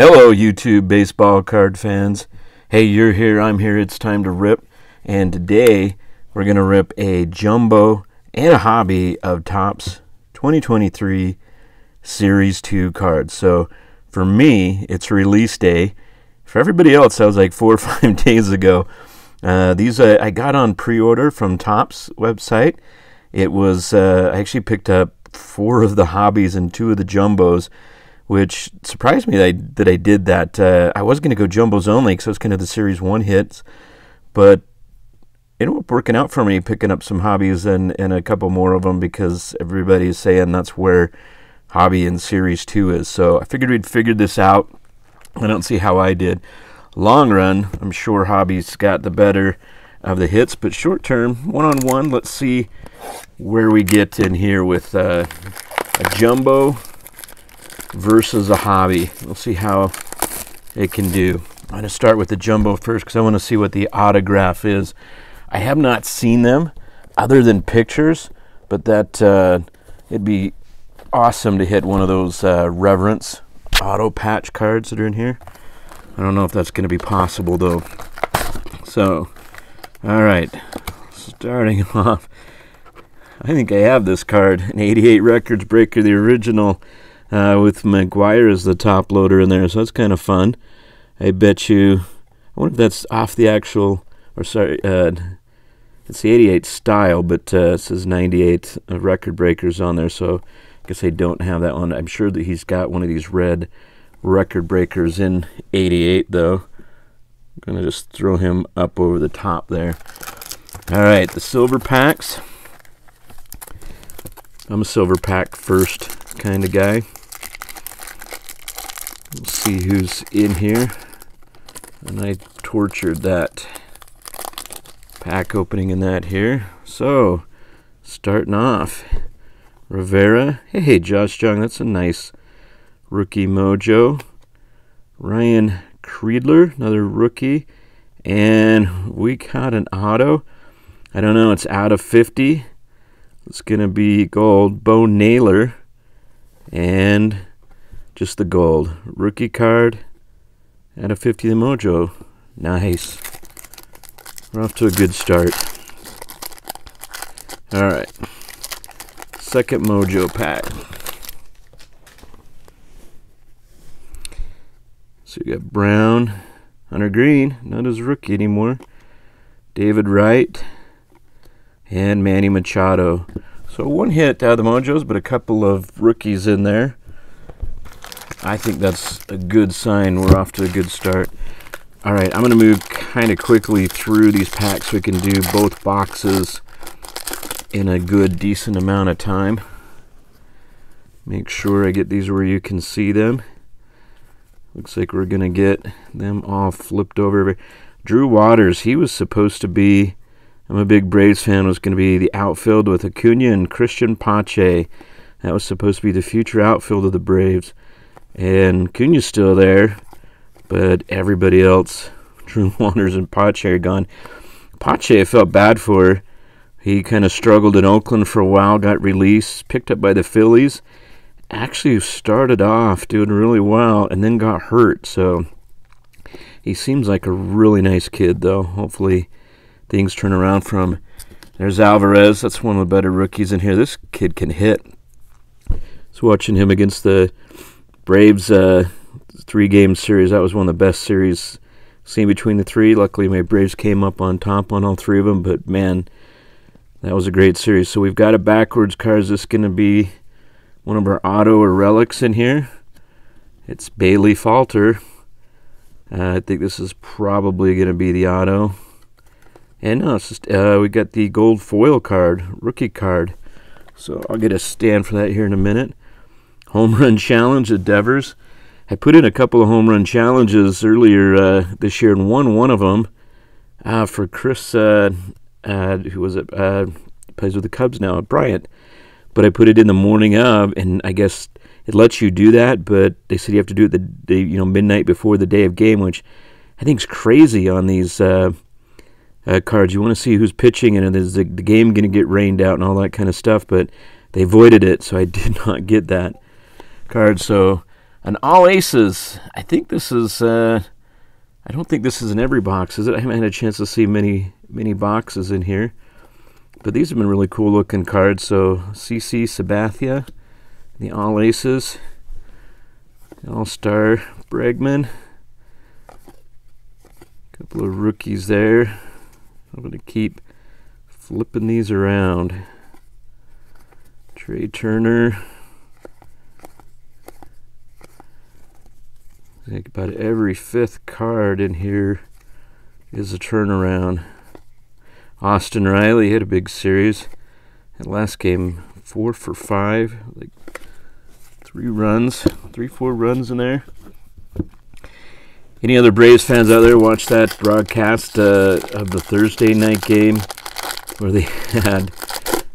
Hello, YouTube baseball card fans. Hey, you're here, I'm here, it's time to rip. And today we're going to rip a jumbo and a hobby of Topps 2023 Series 2 cards. So for me, it's release day. For everybody else, that was like four or five days ago. Uh, these uh, I got on pre order from Topps website. It was, uh, I actually picked up four of the hobbies and two of the jumbos which surprised me that I, that I did that. Uh, I was going to go jumbos only because it was kind of the series one hits, but it ended up working out for me, picking up some hobbies and, and a couple more of them because everybody's saying that's where hobby in series two is. So I figured we'd figured this out. I don't see how I did. Long run, I'm sure hobbies got the better of the hits, but short term, one on one, let's see where we get in here with uh, a jumbo versus a hobby. We'll see how it can do. I'm going to start with the jumbo first because I want to see what the autograph is. I have not seen them other than pictures, but that uh, it'd be awesome to hit one of those uh, reverence auto patch cards that are in here. I don't know if that's going to be possible though. So, all right, starting off. I think I have this card, an 88 Records Breaker, the original uh, with McGwire as the top loader in there, so that's kind of fun. I bet you. I wonder if that's off the actual, or sorry, uh, it's the 88 style, but uh, it says 98 uh, record breakers on there, so I guess I don't have that one. I'm sure that he's got one of these red record breakers in 88, though. I'm going to just throw him up over the top there. All right, the silver packs. I'm a silver pack first kind of guy. We'll see who's in here. And I tortured that pack opening in that here. So, starting off, Rivera. Hey, Josh Jung, that's a nice rookie mojo. Ryan Kreidler, another rookie. And we got an auto. I don't know, it's out of 50. It's going to be gold. Bo Naylor. And just the gold. Rookie card and a 50 mojo. Nice. We're off to a good start. Alright. Second mojo pack. So you got Brown, Hunter Greene, not his rookie anymore. David Wright, and Manny Machado. So one hit out of the Mojos, but a couple of rookies in there. I think that's a good sign. We're off to a good start. All right, I'm going to move kind of quickly through these packs so we can do both boxes in a good, decent amount of time. Make sure I get these where you can see them. Looks like we're going to get them all flipped over. Drew Waters, he was supposed to be, I'm a big Braves fan, was going to be the outfield with Acuna and Cristian Pache. That was supposed to be the future outfield of the Braves. Acuna's still there, but everybody else, Drew Waters and Pache are gone. Pache, felt bad for. He kind of struggled in Oakland for a while, got released, picked up by the Phillies. Actually started off doing really well and then got hurt. So he seems like a really nice kid, though. Hopefully things turn around for him. There's Alvarez. That's one of the better rookies in here. This kid can hit. So watching him against the Braves uh, three game series. That was one of the best series seen between the three. Luckily, my Braves came up on top on all three of them. But man, that was a great series. So we've got a backwards card. Is this going to be one of our auto or relics in here? It's Bailey Falter. Uh, I think this is probably going to be the auto. And no, it's just uh, we got the gold foil card, rookie card. So I'll get a stand for that here in a minute home run challenge at Devers. I put in a couple of home run challenges earlier uh, this year and won one of them uh, for Chris, uh, uh who was it? Uh, plays with the Cubs now, Bryant. But I put it in the morning of, and I guess it lets you do that. But they said you have to do it the day, you know, midnight before the day of game, which I think is crazy on these uh, cards. You want to see who's pitching, and is the, the game going to get rained out and all that kind of stuff. But they voided it, so I did not get that card. So an all aces. I think this is. Uh, I don't think this is in every box, is it? I haven't had a chance to see many many boxes in here, but these have been really cool looking cards. So CC Sabathia, the all aces, all star Bregman, couple of rookies there. I'm going to keep flipping these around. Trea Turner. I think about every fifth card in here is a turnaround. Austin Riley hit a big series. That last game, four for five, like three runs, three, four runs in there. Any other Braves fans out there watch that broadcast uh, of the Thursday night game where they had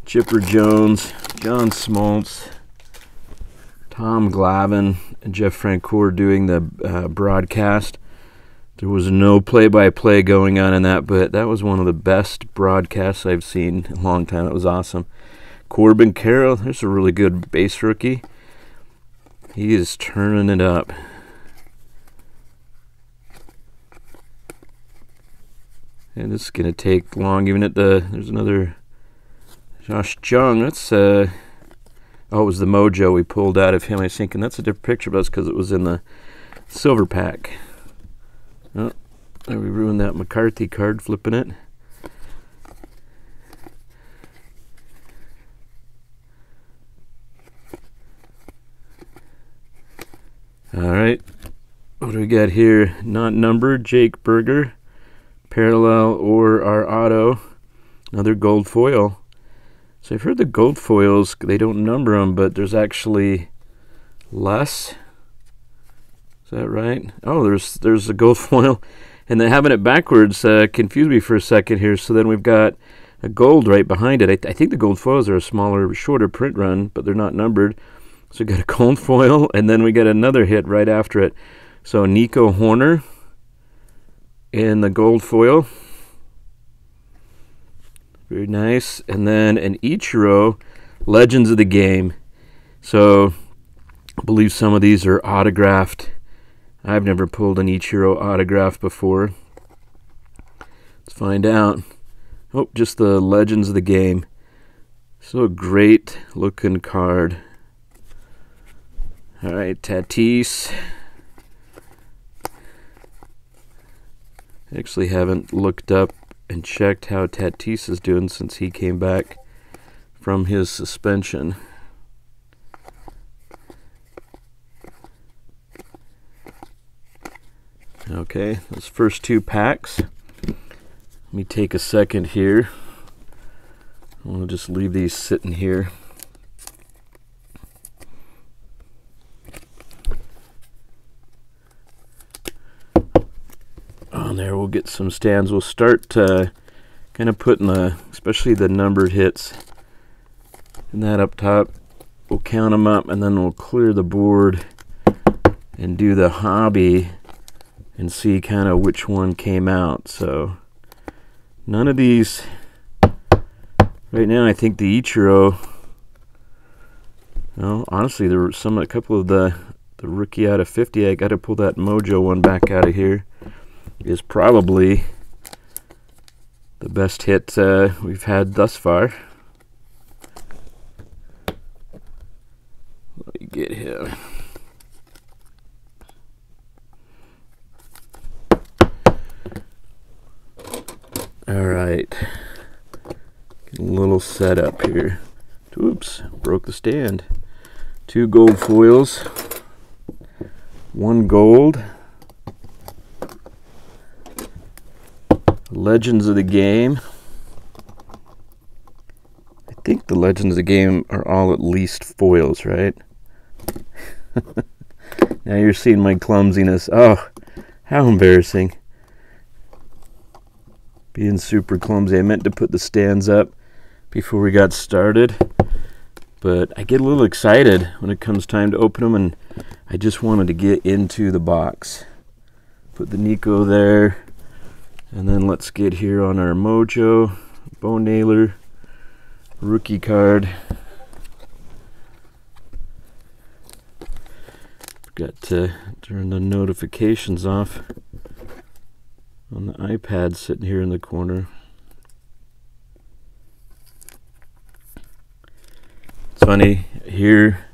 Chipper Jones, John Smoltz, Tom Glavine, Jeff Francoeur doing the uh, broadcast. There was no play by play going on in that, but that was one of the best broadcasts I've seen in a long time. It was awesome. Corbin Carroll, there's a really good base rookie. He is turning it up. And it's going to take long, even at the. There's another Josh Jung. That's uh, Oh, it was the mojo we pulled out of him. I think. And that's a different picture, but that's because it was in the silver pack. Oh, we ruined that McCarthy card flipping it. All right. What do we got here? Not numbered. Jake Burger. Parallel or our auto. Another gold foil. So I've heard the gold foils, they don't number them, but there's actually less. Is that right? Oh, there's there's a gold foil, and then having it backwards uh, confused me for a second here. So then we've got a gold right behind it. I, th- I think the gold foils are a smaller, shorter print run, but they're not numbered. So we got a gold foil, and then we got another hit right after it. So Nico Hoerner in the gold foil. Very nice. And then an Ichiro, Legends of the Game. So I believe some of these are autographed. I've never pulled an Ichiro autograph before. Let's find out. Oh, just the Legends of the Game. So great looking card. All right, Tatis. Actually, haven't looked up and checked how Tatis is doing since he came back from his suspension. Okay, those first two packs. Let me take a second here. I'll just leave these sitting here. on there. We'll get some stands. We'll start uh, kind of putting the, especially the numbered hits, and that up top. We'll count them up, and then we'll clear the board and do the hobby and see kind of which one came out. So none of these right now. I think the Ichiro. Well, honestly, there were some a couple of the the rookie out of 50. I got to pull that Mojo one back out of here is probably the best hit uh, we've had thus far. Let me get him. All right. A little setup here. Oops, broke the stand. Two gold foils, one gold. Legends of the Game. I think the Legends of the Game are all at least foils, right? now you're seeing my clumsiness. Oh, how embarrassing. Being super clumsy. I meant to put the stands up before we got started. But I get a little excited when it comes time to open them, and I just wanted to get into the box. Put the Nico there. And then let's get here on our Mojo Bo Naylor rookie card. Got to turn the notifications off on the iPad sitting here in the corner. It's funny here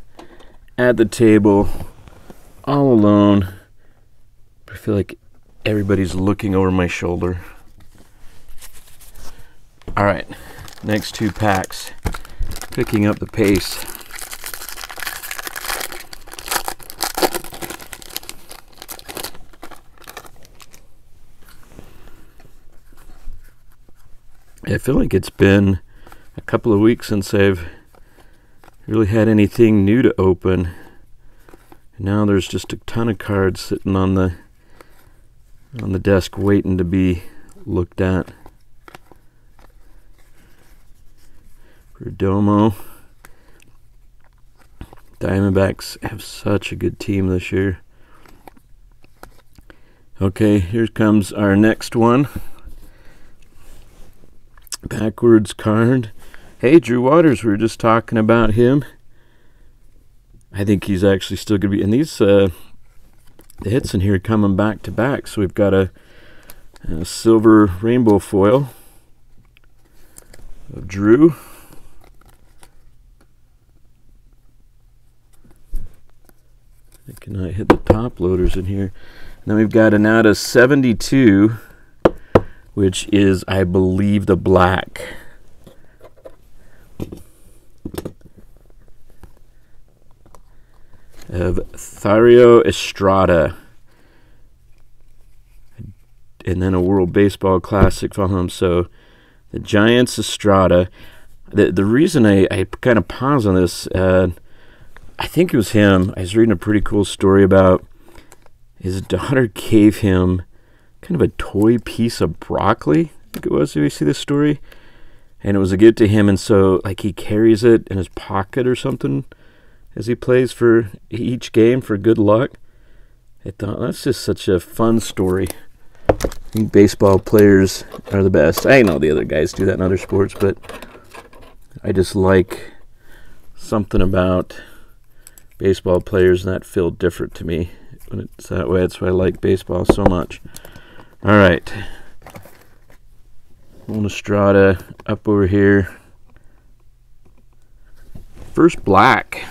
at the table, all alone. I feel like everybody's looking over my shoulder. All right, next two packs, picking up the pace. I feel like it's been a couple of weeks since I've really had anything new to open. Now there's just a ton of cards sitting on the on the desk waiting to be looked at. Perdomo. Diamondbacks have such a good team this year. Okay, here comes our next one backwards card. Hey, Drew Waters, we were just talking about him. I think he's actually still going to be. And these uh, the hits in here coming back to back. So we've got a, a silver rainbow foil of Drew. I cannot hit the top loaders in here. And then we've got an out of 72 which is, I believe, the black. Of Thairo Estrada. And then a World Baseball Classic for him. So the Giants Estrada. The, the reason I, I kind of pause on this, uh, I think it was him. I was reading a pretty cool story about his daughter gave him kind of a toy piece of broccoli. I think it was. Did you see this story? And it was a gift to him, and so like he carries it in his pocket or something as he plays for each game for good luck. I thought that's just such a fun story. I think baseball players are the best. I know the other guys do that in other sports, but I just like something about baseball players that feel different to me when it's that way. That's why I like baseball so much. All right. Estrada up over here. First black.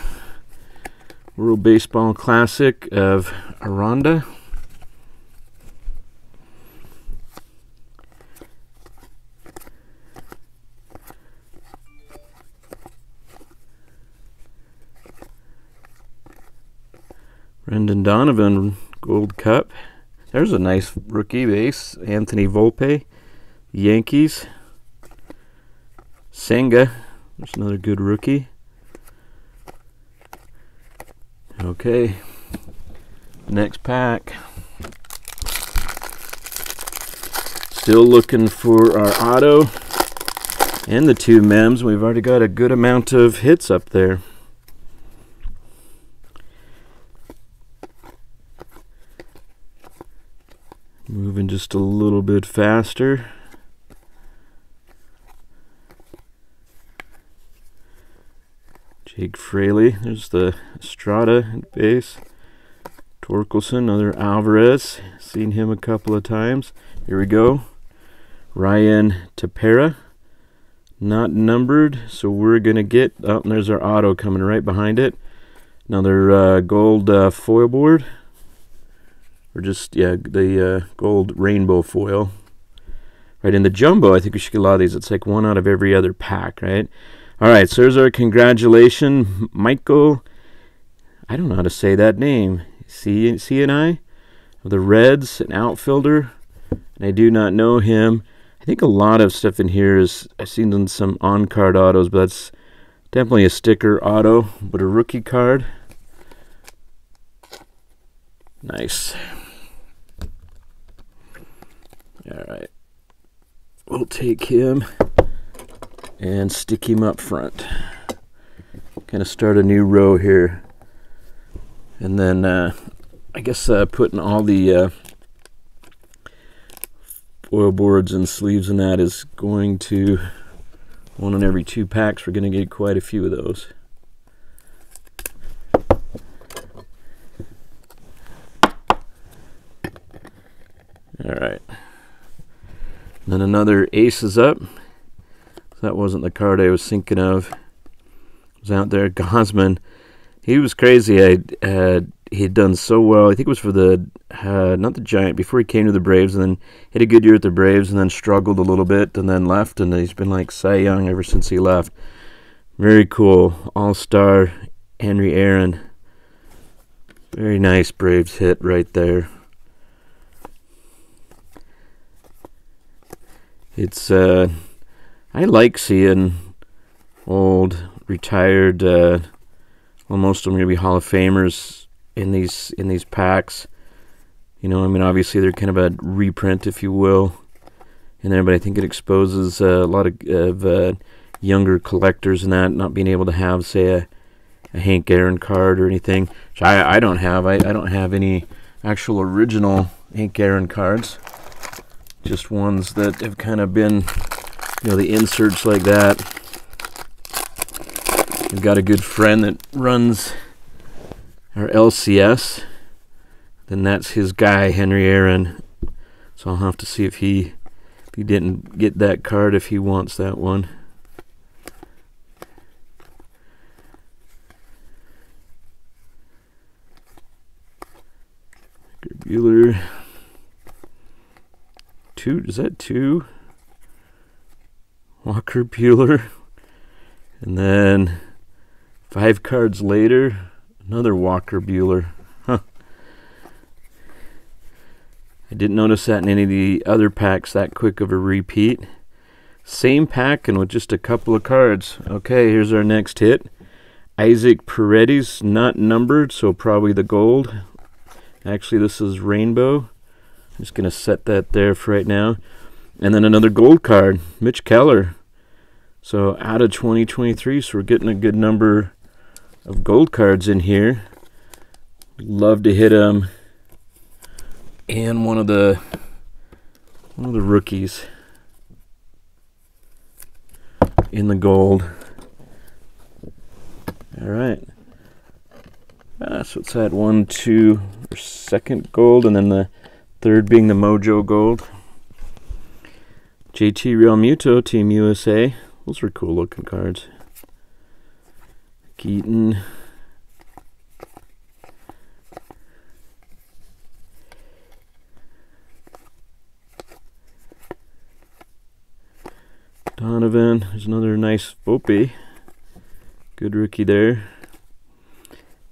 World Baseball Classic of Aranda. Brendan Donovan Gold Cup. There's a nice rookie base. Anthony Volpe, Yankees. Senga, there's another good rookie. Okay, next pack. Still looking for our auto and the two mems. We've already got a good amount of hits up there. Moving just a little bit faster. Jake Fraley, there's the Estrada at base. Torkelson, another Alvarez, seen him a couple of times. Here we go. Ryan Tepera. not numbered, so we're going to get, oh, there's our auto coming right behind it. Another uh, gold uh, foil board or just yeah the uh, gold rainbow foil right in the jumbo i think we should get a lot of these it's like one out of every other pack right all right so there's our congratulation. Michael i don't know how to say that name. C c and i? The reds an outfielder. And i do not know him. I think a lot of stuff in here is i've seen some on card autos but that's definitely a sticker auto. But a rookie card. Nice. All right. We'll take him and stick him up front. Kind of start a new row here. And then uh, I guess uh, putting all the uh, foil boards and sleeves and that is going to one in every two packs. We're going to get quite a few of those. All right. Then another ace is up. That wasn't the card I was thinking of. It was out there. Gausman. He was crazy. I uh, he had done so well. I think it was for the uh, not the Giant before he came to the Braves, and then had a good year at the Braves, and then struggled a little bit, and then left, and he's been like Cy Young ever since he left. Very cool, All Star Henry Aaron. Very nice Braves hit right there. It's uh, I like seeing old retired, uh, well, most of them are gonna be Hall of Famers in these in these packs. You know, I mean, obviously they're kind of a reprint, if you will, in there, but I think it exposes uh, a lot of, of uh, younger collectors and that not being able to have, say, a, a Hank Aaron card or anything. Which I I don't have. I, I don't have any actual original Hank Aaron cards. Just ones that have kind of been, you know, the inserts like that. I've got a good friend that runs our LCS, then that's his guy, Henry Aaron. So I'll have to see if he if he didn't get that card if he wants that one. Buehler. Two is that two? Walker Buehler. And then five cards later, Another Walker Buehler. Huh. I didn't notice that in any of the other packs that quick of a repeat. Same pack and with just a couple of cards. Okay, here's our next hit. Isaac Paredes, not numbered, so probably the gold. Actually, this is rainbow. I'm just going to set that there for right now. And then another gold card, Mitch Keller. So out of 2023, so we're getting a good number of gold cards in here. Love to hit them. And one of the one of the rookies in the gold. All right. Uh, so it's that one, two, or second gold, and then the third being the Mojo gold. JT Real Realmuto, Team USA. Those are cool looking cards. Keaton. Donovan. There's another nice Volpe. Good rookie there.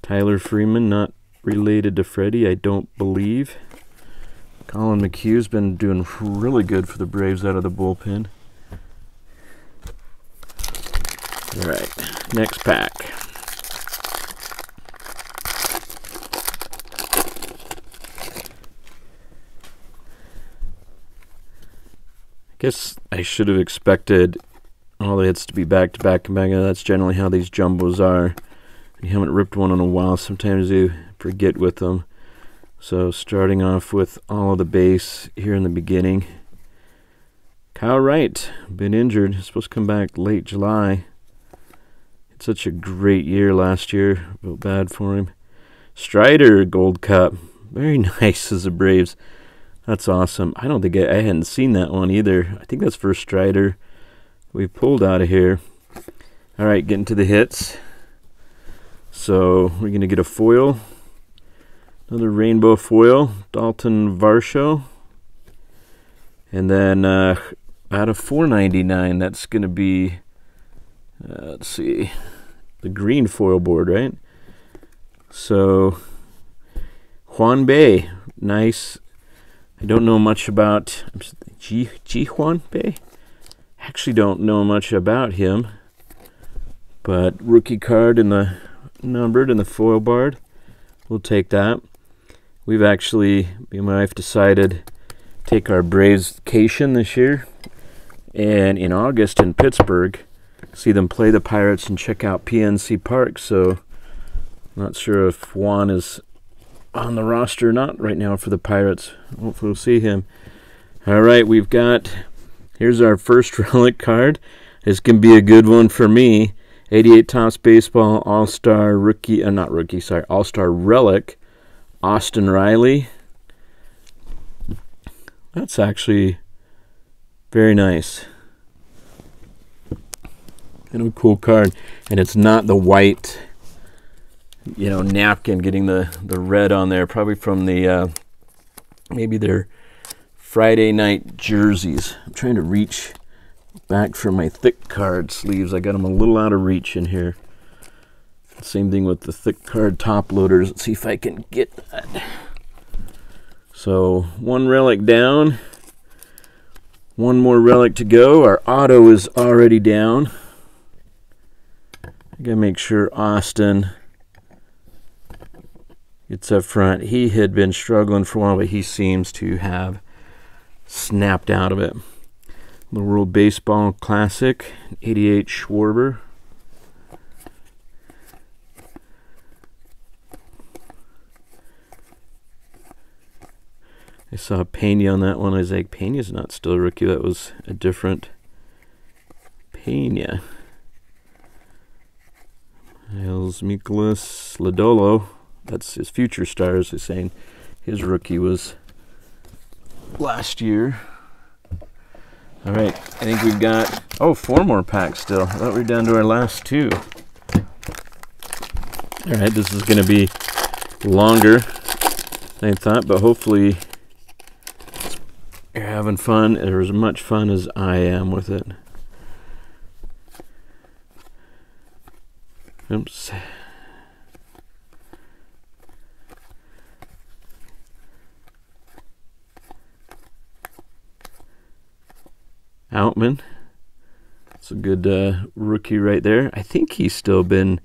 Tyler Freeman, not related to Freddie, I don't believe. Collin McHugh's been doing really good for the Braves out of the bullpen. All right, next pack. I guess I should have expected all the hits to be back to back back. That's generally how these jumbos are. You haven't ripped one in a while. Sometimes you forget with them. So starting off with all of the base here in the beginning. Kyle Wright, been injured. Supposed to come back late July. Such a great year last year. Felt bad for him. Strider Gold Cup. Very nice as the Braves. That's awesome. I don't think I, I hadn't seen that one either. I think that's first Strider we pulled out of here. All right, getting to the hits. So we're going to get a foil. Another rainbow foil. Dalton Varsho. And then uh, out of 4.99, that's going to be, uh, let's see, the green foil board, right? So Juan Bay, nice I don't know much about Ji Ji-hwan Bae. Actually, don't know much about him. But rookie card in the numbered in the foil board, We'll take that. We've actually, me and my wife decided take our Braves vacation this year, and in August in Pittsburgh, see them play the Pirates and check out PNC Park. So, not sure if Juan is on the roster or not right now for the Pirates. Hopefully, we'll see him. All right, we've got here's our first relic card. This can be a good one for me. 88 Topps Baseball All Star Rookie, uh, not rookie, sorry, All Star Relic, Austin Riley. That's actually very nice. A cool card. And it's not the white, you know, napkin getting the, the red on there. Probably from the, uh, maybe their Friday night jerseys. I'm trying to reach back for my thick card sleeves. I got them a little out of reach in here. Same thing with the thick card top loaders. Let's see if I can get that. So one relic down. One more relic to go. Our auto is already down. I gotta make sure Austin gets up front. He had been struggling for a while, but he seems to have snapped out of it. The World Baseball Classic, 88 Schwarber. I saw Pena on that one. I was like, Pena's not still a rookie. That was a different Pena. Miles Mikolas Lodolo. That's his future stars. Is saying his rookie was last year. All right, I think we've got, oh, four more packs still. I thought we were down to our last two. All right, this is going to be longer than I thought, but hopefully you're having fun or as much fun as I am with it. Oops. Outman. It's a good uh, rookie right there. I think he's still been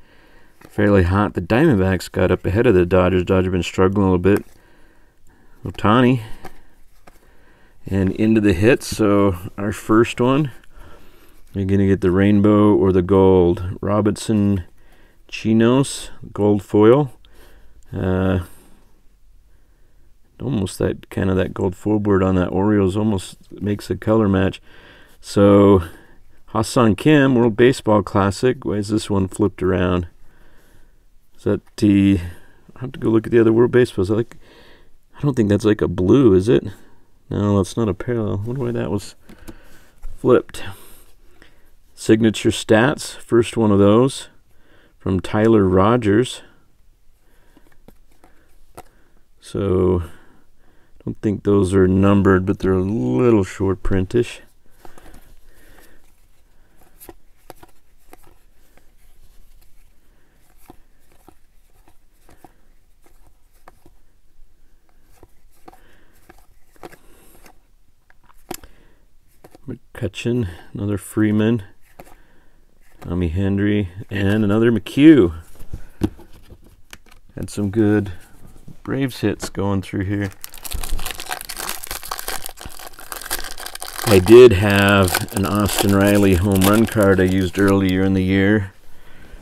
fairly hot. The Diamondbacks got up ahead of the Dodgers. Dodgers been struggling a little bit. Ohtani and into the hits. So our first one, Are you're gonna get the rainbow or the gold. Robinson Chinos gold foil. Uh, almost that kind of that gold forward on that Orioles almost makes a color match. So Ha-Seong Kim World Baseball Classic. Why is this one flipped around? Is that the? I have to go look at the other World Baseballs. I like. I don't think that's like a blue, is it? No, that's not a parallel. I wonder why that was flipped. Signature stats, first one of those from Tyler Rogers. So, I don't think those are numbered, but they're a little short printish. McCutcheon, another Freeman, Tommy Hendry, and another McHugh. Had some good Braves hits going through here. I did have an Austin Riley home run card I used earlier in the year.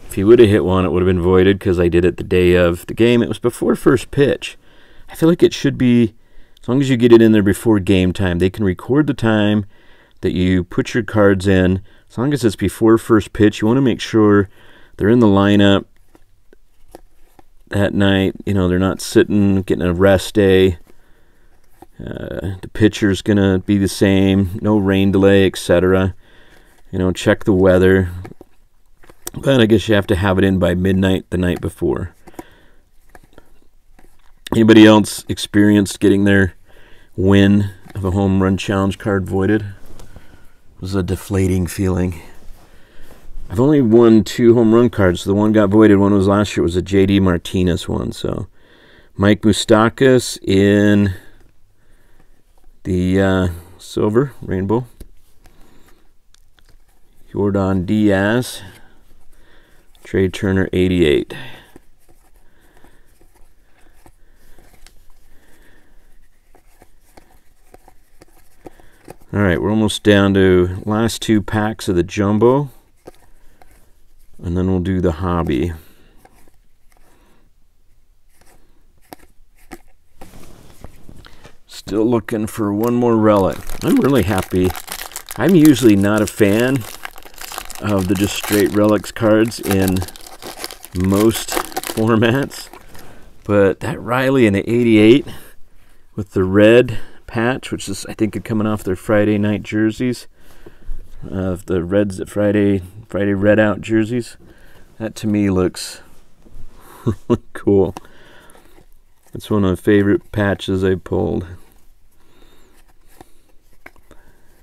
If he would have hit one, it would have been voided because I did it the day of the game. It was before first pitch. I feel like it should be, as long as you get it in there before game time, they can record the time that you put your cards in. As long as it's before first pitch, you want to make sure they're in the lineup that night. You know, they're not sitting, getting a rest day. Uh, the pitcher's going to be the same, no rain delay, etc. You know, check the weather. But I guess you have to have it in by midnight the night before. Anybody else experienced getting their win of a home run challenge card voided? Was a deflating feeling. I've only won two home run cards. The one got voided. One was last year. It was a JD Martinez one. So Mike Moustakas in the uh, silver rainbow. Jordan Diaz. Trea Turner 88. All right, we're almost down to last two packs of the jumbo. And then we'll do the hobby. Still looking for one more relic. I'm really happy. I'm usually not a fan of the just straight relics cards in most formats. But that Riley in the 88 with the red patch, which is I think coming off their Friday night jerseys, uh, the Reds Friday Friday red out jerseys. That to me looks cool. It's one of my favorite patches I pulled.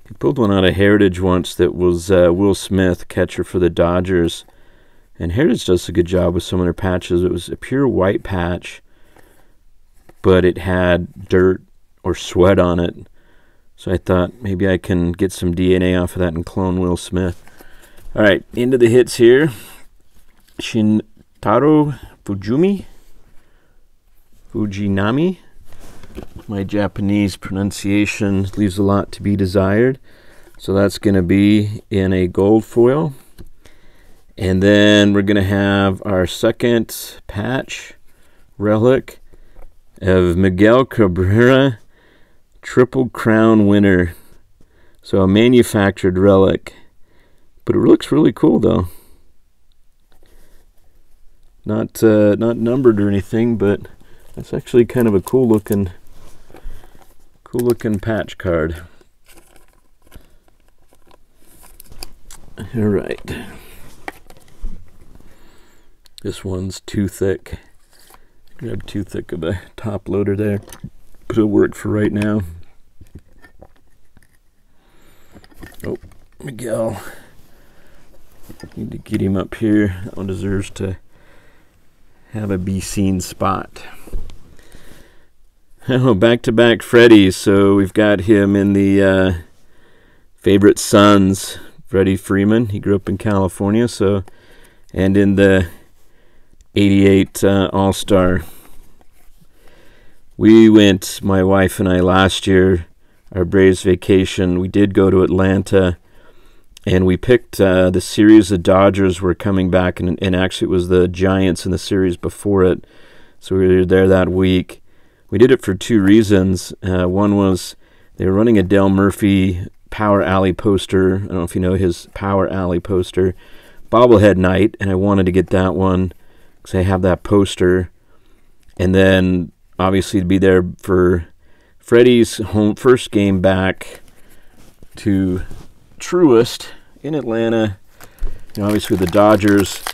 I pulled one out of Heritage once that was uh, Will Smith, catcher for the Dodgers. And Heritage does a good job with some of their patches. It was a pure white patch, but it had dirt or sweat on it. So I thought maybe I can get some DNA off of that and clone Will Smith. All right, into the hits here. Shintaro Fujumi. Fujinami. My Japanese pronunciation leaves a lot to be desired. So that's going to be in a gold foil. And then we're going to have our second patch relic of Miguel Cabrera, Triple Crown winner. So a manufactured relic. But it looks really cool though. Not uh, not numbered or anything, but that's actually kind of a cool looking cool looking patch card. All right. This one's too thick. Grab too thick of a top loader there, but it'll work for right now. Oh, Miguel. Need to get him up here. That one deserves to have a be seen spot. Oh, back to back Freddie. So we've got him in the uh, favorite sons, Freddie Freeman. He grew up in California, so and in the 88 uh, All Star. We went, my wife and I, last year, our Braves vacation. We did go to Atlanta and we picked uh, the series the Dodgers were coming back, and, and actually it was the Giants in the series before it. So we were there that week. We did it for two reasons. Uh, one was they were running a Dale Murphy Power Alley poster. I don't know if you know his Power Alley poster, bobblehead night, and I wanted to get that one because I have that poster. And then obviously to be there for Freddie's home first game back to Truist in Atlanta. You know, obviously the Dodgers,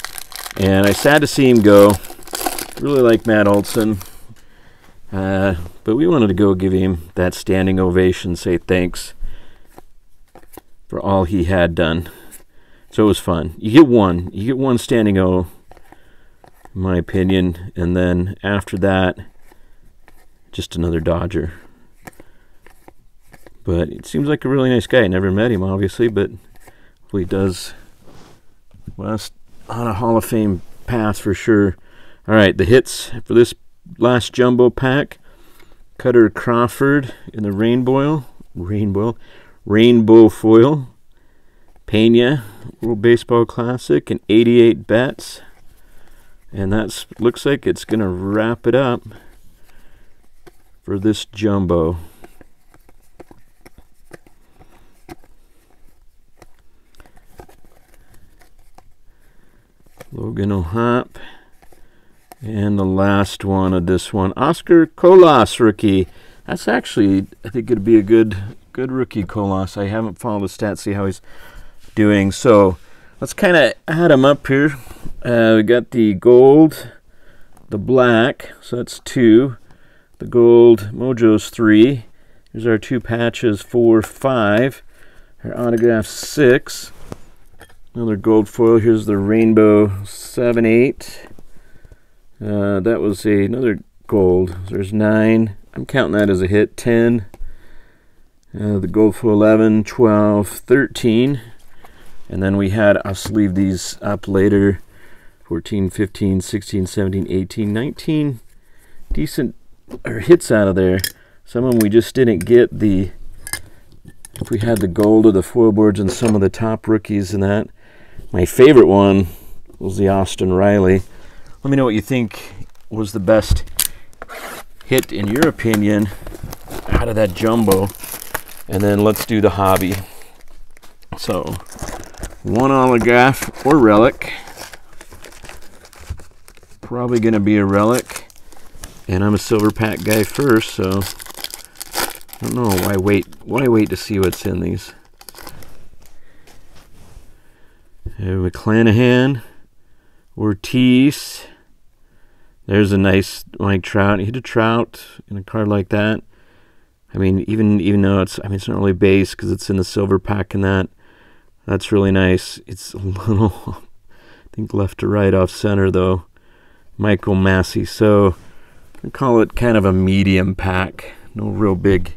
and I sad to see him go. Really like Matt Olson, uh, but we wanted to go give him that standing ovation, say thanks for all he had done. So it was fun. You get one, you get one standing O, in my opinion, and then after that, just another Dodger. But it seems like a really nice guy. Never met him, obviously, but he does well on a Hall of Fame path for sure. All right, the hits for this last jumbo pack: Kutter Crawford in the rainbow, rainbow, rainbow foil. Pena World Baseball Classic and 88 Betts. And that looks like it's going to wrap it up for this jumbo. Logan O'Hoppe. And the last one of this one, Oscar Colas rookie. That's actually, I think it'd be a good good rookie Colas. I haven't followed the stats, see how he's doing. So let's kind of add them up here. Uh, we got the gold, the black, so that's two. The gold Mojo's three. Here's our two patches, four, five. Our autograph six. Another gold foil. Here's the rainbow 7 8. Uh, that was a, another gold. There's 9. I'm counting that as a hit. 10. Uh, the gold foil 11, 12, 13. And then we had, I'll leave these up later 14, 15, 16, 17, 18, 19 decent or hits out of there. Some of them we just didn't get the if we had the gold or the foil boards and some of the top rookies and that. My favorite one was the Austin Riley. Let me know what you think was the best hit in your opinion out of that jumbo. And then let's do the hobby. So, one autograph or relic. Probably going to be a relic. And I'm a silver pack guy first, so I don't know why wait why wait to see what's in these. Uh, McClanahan, Ortiz. There's a nice Mike Trout. He hit a Trout in a card like that. I mean, even even though it's I mean it's not really base because it's in the silver pack and that. That's really nice. It's a little, I think left to right off center though. Michael Massey. So I call it kind of a medium pack. No real big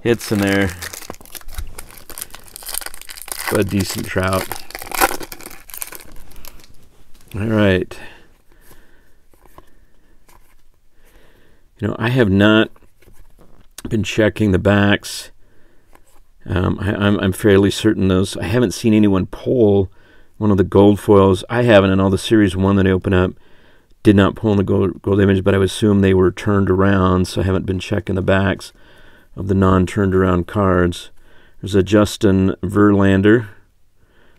hits in there. But a decent trout. All right. You know, I have not been checking the backs. Um, I, am I'm, I'm fairly certain those. I haven't seen anyone pull one of the gold foils. I haven't in all the series one that I open up. Did not pull in the gold, gold image, but I would assume they were turned around, so I haven't been checking the backs of the non-turned around cards. There's a Justin Verlander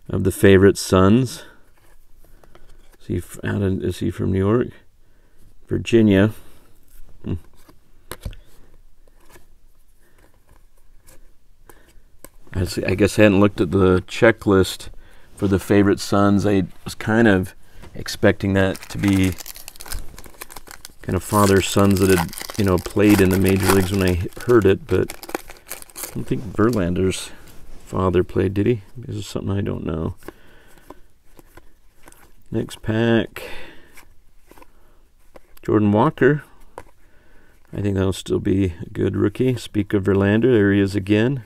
of the favorite sons. Is he out is he from New York? Virginia. Hmm. I guess I hadn't looked at the checklist for the favorite sons. I was kind of expecting that to be kind of father sons that had you know played in the major leagues when I heard it, but I don't think Verlander's father played, did he? This is something I don't know. Next pack. Jordan Walker. I think that'll still be a good rookie. Speak of Verlander, there he is again.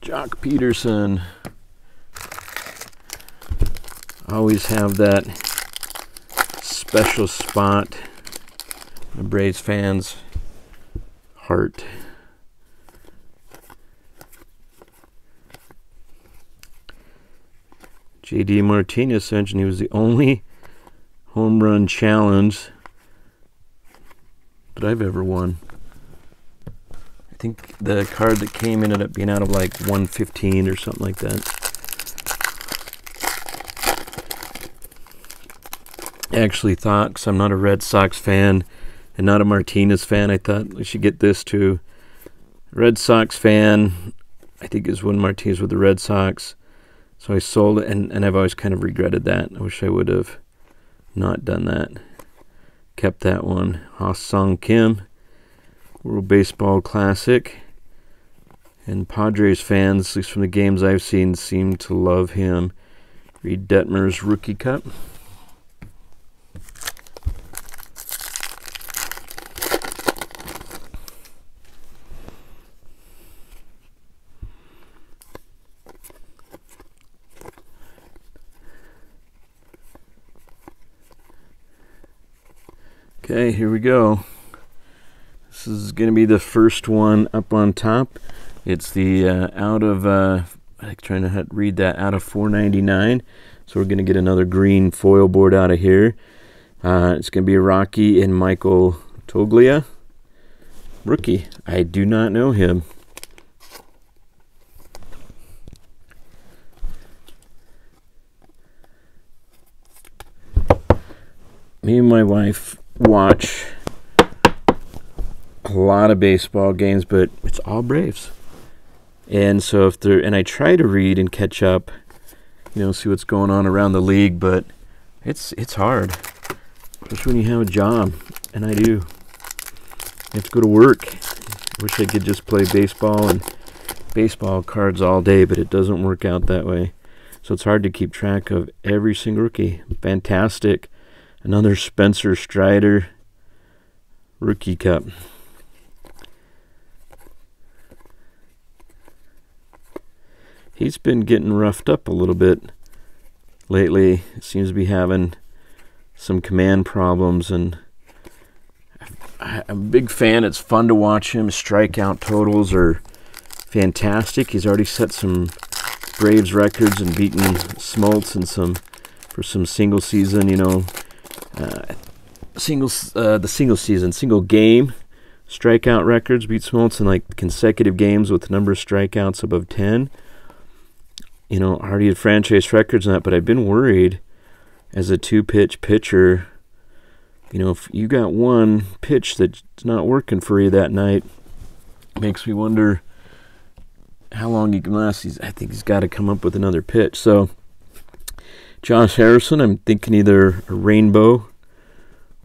Joc Pederson. Always have that special spot the Braves fans' heart. JD Martinez mentioned he was the only home run challenge that I've ever won. I think the card that came ended up being out of like 115 or something like that. I actually thought, because I'm not a Red Sox fan and not a Martinez fan, I thought we should get this too. Red Sox fan, I think is when Martinez with the Red Sox. So I sold it, and, and I've always kind of regretted that. I wish I would have not done that. Kept that one. Ha Sung Kim, World Baseball Classic. And Padres fans, at least from the games I've seen, seem to love him. Reid Detmers Rookie Cup. Okay, here we go. This is going to be the first one up on top. It's the uh, out of, uh, I'm trying to read that, out of 499. So we're going to get another green foil board out of here. Uh, it's going to be Rocky and Michael Toglia. Rookie. I do not know him. Me and my wife watch a lot of baseball games, but it's all Braves. And so if there and I try to read and catch up, you know, see what's going on around the league, but it's it's hard. Especially when you have a job, and I do. You have to go to work. I wish I could just play baseball and baseball cards all day, but it doesn't work out that way. So it's hard to keep track of every single rookie. Fantastic Another Spencer Strider Rookie Cup. He's been getting roughed up a little bit lately. Seems to be having some command problems, and I'm a big fan. It's fun to watch him. Strikeout totals are fantastic. He's already set some Braves records and beaten Smoltz and some for some single season, you know, uh, singles, uh, the single season, single game strikeout records beat Smoltz in like consecutive games with number of strikeouts above 10. You know, already had franchise records on that, but I've been worried as a two pitch pitcher. You know, if you got one pitch that's not working for you that night, makes me wonder how long he can last. He's, I think he's got to come up with another pitch. So, Josh Harrison, I'm thinking either a rainbow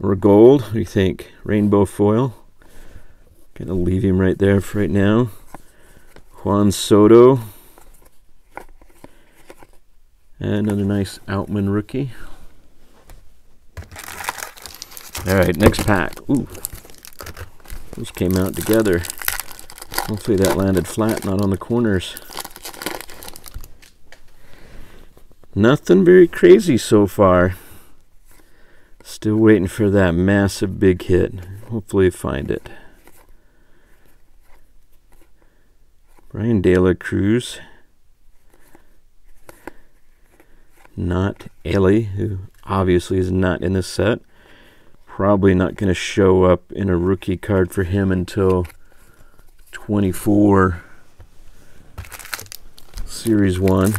or a gold. What do you think? Rainbow foil. Gonna leave him right there for right now. Juan Soto. And another nice Outman rookie. All right, next pack. Ooh, those came out together. Hopefully that landed flat, not on the corners. Nothing very crazy so far. Still waiting for that massive big hit. Hopefully find it. Bryan De La Cruz. Not Ellie, who obviously is not in this set. Probably not going to show up in a rookie card for him until 24 Series 1.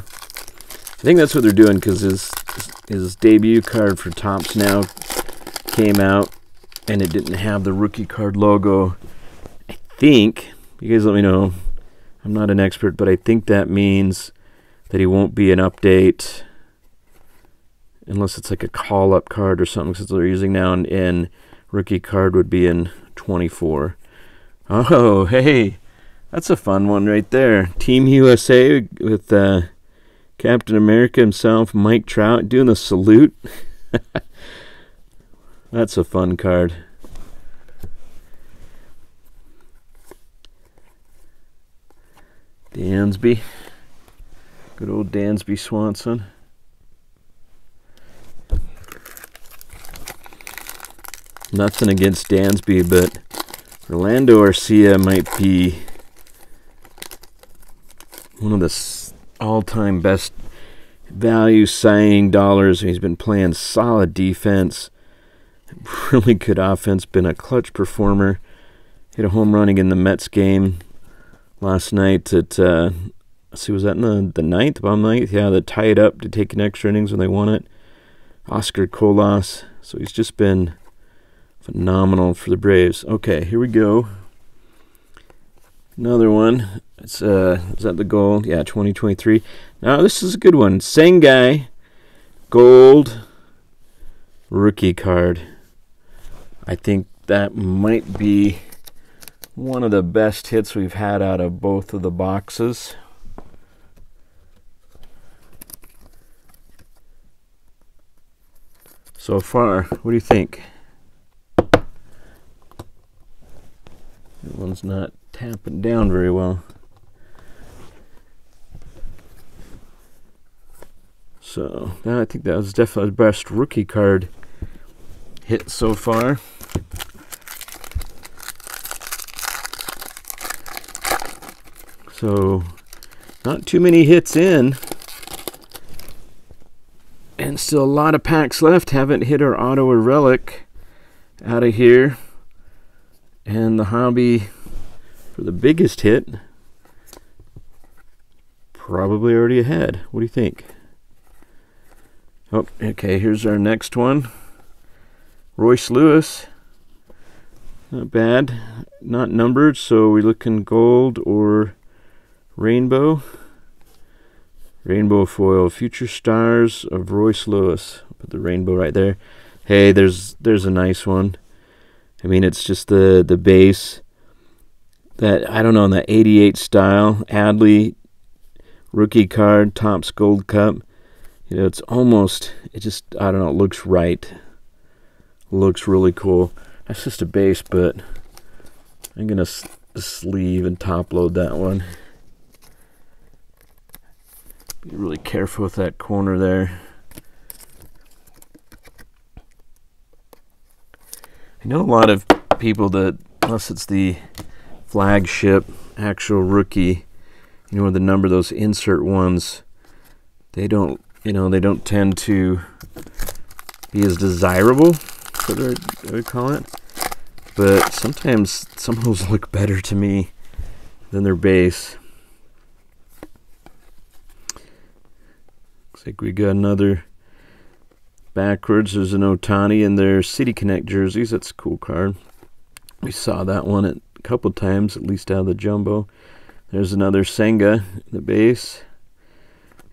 I think that's what they're doing because his, his debut card for Topps now came out and it didn't have the rookie card logo. I think, you guys let me know, I'm not an expert, but I think that means that he won't be an update unless it's like a call up card or something since they're using now and, and rookie card would be in 24. Oh, hey, that's a fun one right there. Team USA with uh, Captain America himself, Mike Trout, doing the salute. that's a fun card. Dansby. Good old Dansby Swanson. Nothing against Dansby, but Orlando Arcia might be one of the all-time best value signing dollars. He's been playing solid defense, really good offense, been a clutch performer. Hit a home run in the Mets game last night at uh, see was that in the the ninth, bottom ninth? Yeah, they tied up to take an extra innings when they won it. Oscar Colas. So he's just been phenomenal for the Braves. Okay, here we go. Another one. It's uh is that the gold? Yeah, 2023. Now this is a good one. Senga gold rookie card. I think that might be one of the best hits we've had out of both of the boxes. So far, what do you think? That one's not tamping down very well. So, I think that was definitely the best rookie card hit so far. So, not too many hits in. And still a lot of packs left. Haven't hit our auto or relic out of here. And the hobby for the biggest hit probably already ahead. What do you think? Oh, okay, here's our next one. Royce Lewis. Not bad. Not numbered, so we're looking gold or Rainbow. Rainbow foil. Future stars of Royce Lewis. Put the rainbow right there. Hey, there's there's a nice one. I mean, it's just the the base that I don't know in the 88 style Adley rookie card Topps Gold Cup. You know, it's almost it just I don't know. It looks right. Looks really cool. That's just a base, but I'm gonna sleeve and top load that one. Be really careful with that corner there. I know a lot of people that, unless it's the flagship actual rookie, you know, the number those insert ones, they don't, you know, they don't tend to be as desirable, what do I would call it. But sometimes some of those look better to me than their base. Looks like we got another backwards. There's an Ohtani in their City Connect jerseys. That's a cool card. We saw that one at couple times, at least out of the jumbo. There's another Senga, in the base.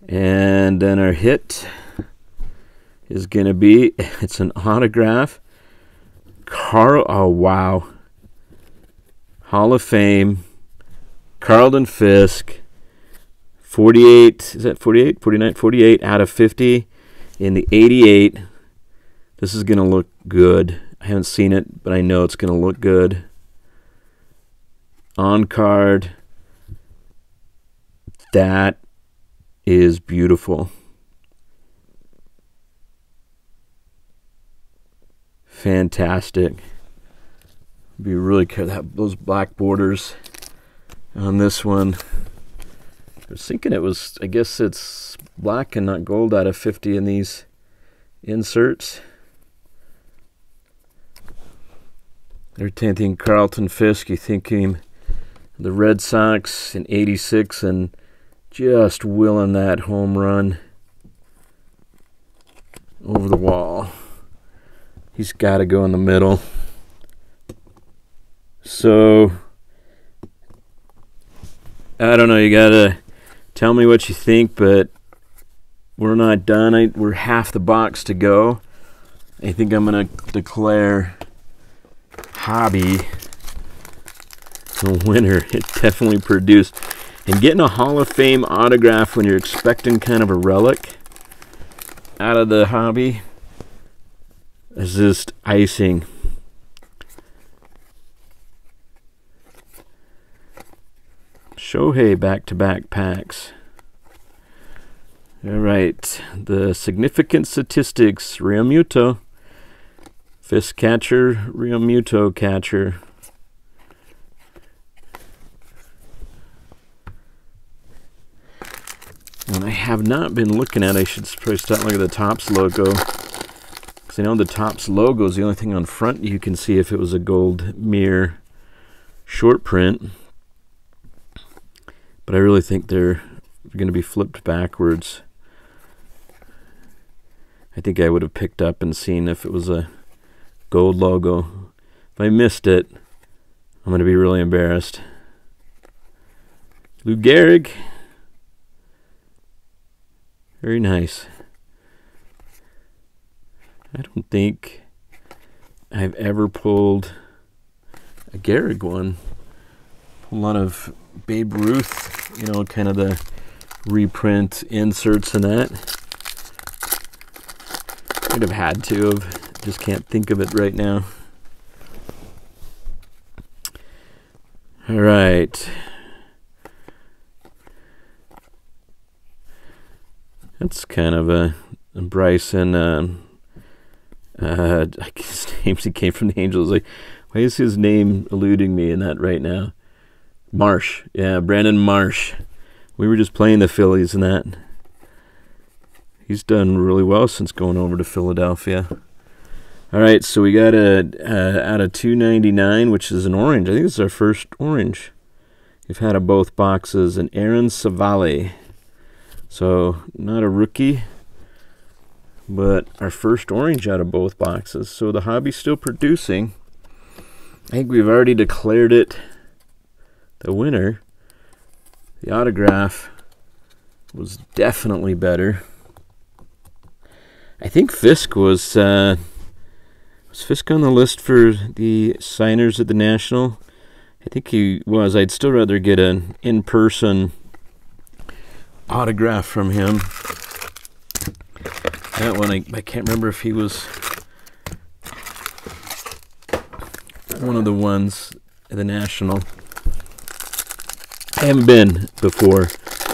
And then our hit is going to be, it's an autograph. Carl, oh wow. Hall of Fame, Carlton Fisk, 48, is that 48? 49, 48 out of 50 in the 88. This is going to look good. I haven't seen it, but I know it's going to look good. On card. That is beautiful. Fantastic. Be really careful that those black borders on this one. I was thinking it was I guess it's black and not gold out of 50 in these inserts. They're thinking Carlton Fisk, you think him the Red Sox in 86 and just willing that home run over the wall. He's got to go in the middle. So, I don't know. You got to tell me what you think, but we're not done. I, we're half the box to go. I think I'm going to declare Hobby the winner. It definitely produced. And getting a Hall of Fame autograph when you're expecting kind of a relic out of the hobby is just icing. Shohei back to back packs. All right, the significant statistics Realmuto, Fisk catcher, Realmuto catcher. And I have not been looking at, I should probably start looking at the Topps logo. Because I know the Topps logo is the only thing on front you can see if it was a gold mirror short print. But I really think they're going to be flipped backwards. I think I would have picked up and seen if it was a gold logo. If I missed it, I'm going to be really embarrassed. Lou Gehrig. Very nice. I don't think I've ever pulled a Gehrig one. A lot of Babe Ruth, you know, kind of the reprint inserts and that. I'd have had to have, just can't think of it right now. All right. That's kind of a, a Bryson. Uh, I guess names he came from the Angels. Like, why is his name eluding me in that right now? Marsh, yeah, Brandon Marsh. We were just playing the Phillies and that. He's done really well since going over to Philadelphia. All right, so we got a uh, out of 299, which is an orange. I think this is our first orange. We've had a both boxes, an Aaron Civale. So, not a rookie, but our first orange out of both boxes. So, the hobby's still producing. I think we've already declared it the winner. The autograph was definitely better. I think Fisk was uh, was Fisk on the list for the signers at the National. I think he was. I'd still rather get an in-person autograph from him. That one, I, I can't remember if he was one of the ones at the National. I haven't been before.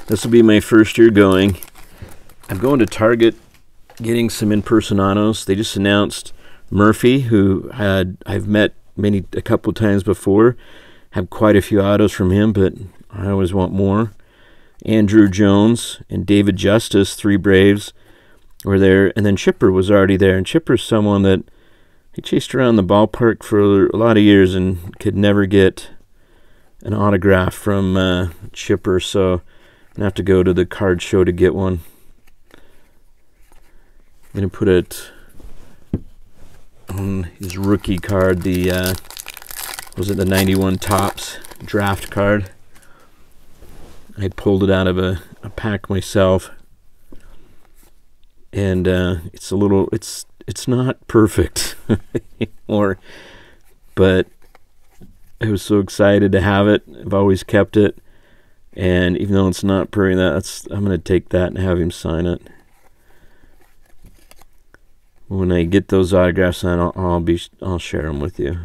This will be my first year going. I'm going to Target getting some in-person autos. They just announced Murphy, who had I've met many a couple times before. Have quite a few autos from him, but I always want more. Andruw Jones and David Justice, three Braves, were there, and then Chipper was already there. And Chipper's someone that he chased around the ballpark for a lot of years and could never get an autograph from uh, Chipper, so I have to go to the card show to get one. I'm gonna put it on his rookie card, the uh, was it the 91 Topps draft card. I pulled it out of a, a pack myself. And uh, it's a little, it's it's not perfect anymore, but I was so excited to have it. I've always kept it, and even though it's not pretty, that's I'm gonna take that and have him sign it. When I get those autographs, I'll, I'll be I'll share them with you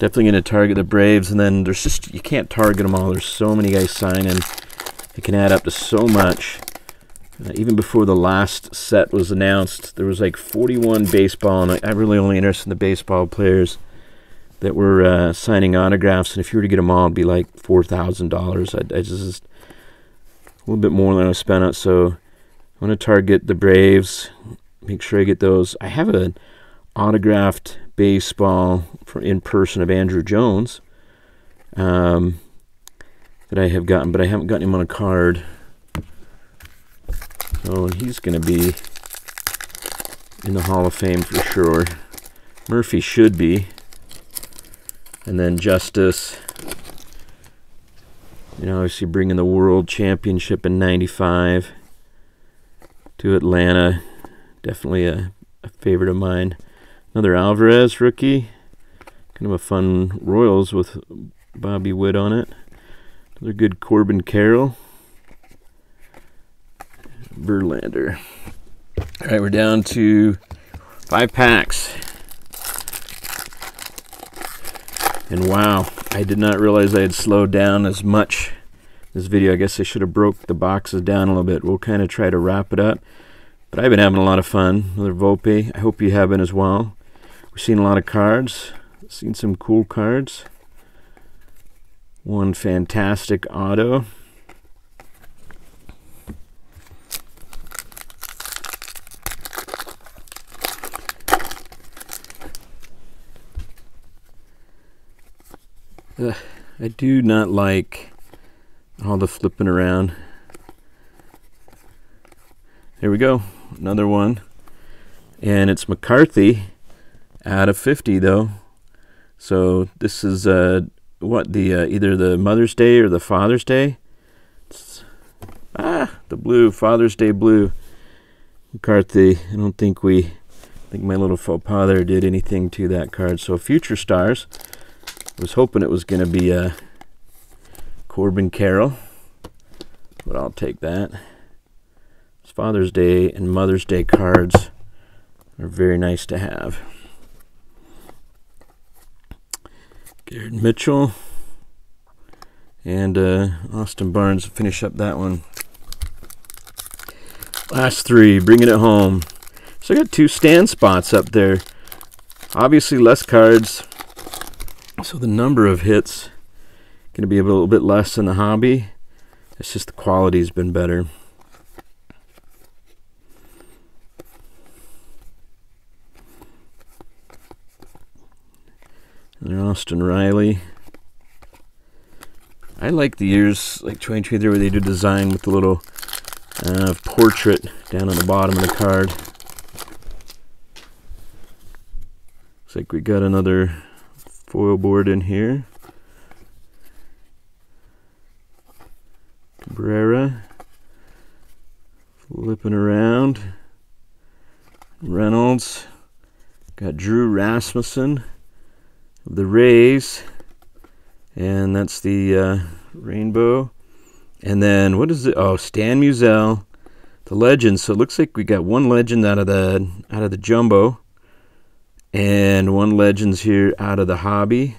definitely going to target the Braves. And then there's just, you can't target them all. There's so many guys signing. It can add up to so much. Uh, even before the last set was announced, there was like 41 baseball, and I, I'm really only interested in the baseball players that were uh, signing autographs. And if you were to get them all, it'd be like $4,000. I, I just, a little bit more than I spent on. So I want to target the Braves, make sure I get those. I have an autographed baseball for in person of Andruw Jones um, that I have gotten, but I haven't gotten him on a card. So he's going to be in the Hall of Fame for sure. Murphy should be. And then Justice, you know, obviously bringing the World Championship in 95 to Atlanta. Definitely a, a favorite of mine. Another Alvarez rookie. Kind of a fun Royals with Bobby Witt on it. Another good Corbin Carroll. Verlander. All right, we're down to five packs. And wow, I did not realize I had slowed down as much this video. I guess I should have broke the boxes down a little bit. We'll kind of try to wrap it up. But I've been having a lot of fun. Another Volpe. I hope you have been as well. We've seen a lot of cards, seen some cool cards. One fantastic auto. Uh, I do not like all the flipping around. Here we go, another one. And it's McCarthy out of 50 though. So this is uh, what the uh, either the Mother's Day or the Father's Day. It's, ah, the blue Father's Day blue. McCarthy. I don't think we, I think my little faux pas there did anything to that card. So future stars. I was hoping it was going to be uh, Corbin Carroll, but I'll take that. It's Father's Day and Mother's Day cards are very nice to have. Garrett Mitchell and uh, Austin Barnes finish up that one. Last three, bringing it home. So I got two stand spots up there. Obviously less cards, so the number of hits going to be a little bit less in the hobby. It's just the quality's been better. Another Austin Riley. I like the years like 2023 where they do design with the little uh, portrait down on the bottom of the card. Looks like we got another foil board in here. Cabrera. Flipping around. Reynolds. Got Drew Rasmussen the Rays, and that's the uh, rainbow. And then what is it? Oh, Stan Musial, the legend. So it looks like we got one legend out of the out of the jumbo, and one legends here out of the hobby.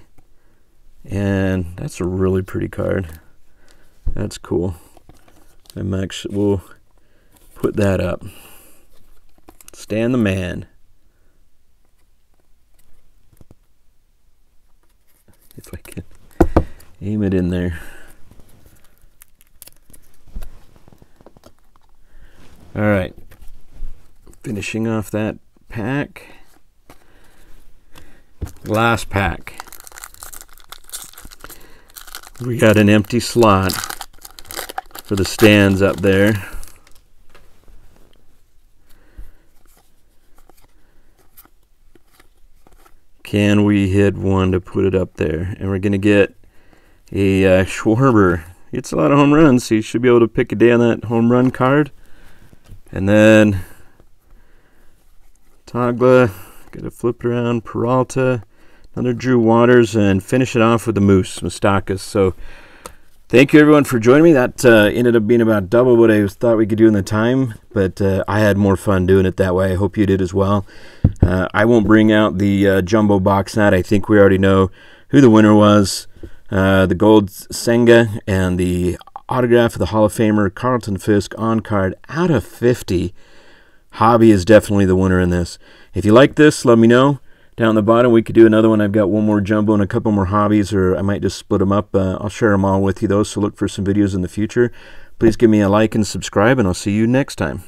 And that's a really pretty card. That's cool. I'm actually we'll put that up. Stan the man. If I can aim it in there. All right, finishing off that pack. Last pack. We got an empty slot for the stands up there. Can we hit one to put it up there? And we're going to get a uh, Schwarber. It's a lot of home runs, so you should be able to pick a day on that home run card. And then Toglia, got to flip it around. Peralta, another Drew Waters, and finish it off with the Moose, Moustakas. So thank you everyone for joining me. That uh, ended up being about double what I thought we could do in the time, but uh, I had more fun doing it that way. I hope you did as well. Uh, I won't bring out the uh, jumbo box net. I think we already know who the winner was. Uh, the gold Senga and the autograph of the Hall of Famer Carlton Fisk on card out of 50. Hobby is definitely the winner in this. If you like this, let me know. Down the bottom, we could do another one. I've got one more jumbo and a couple more hobbies, or I might just split them up. Uh, I'll share them all with you, though, so look for some videos in the future. Please give me a like and subscribe, and I'll see you next time.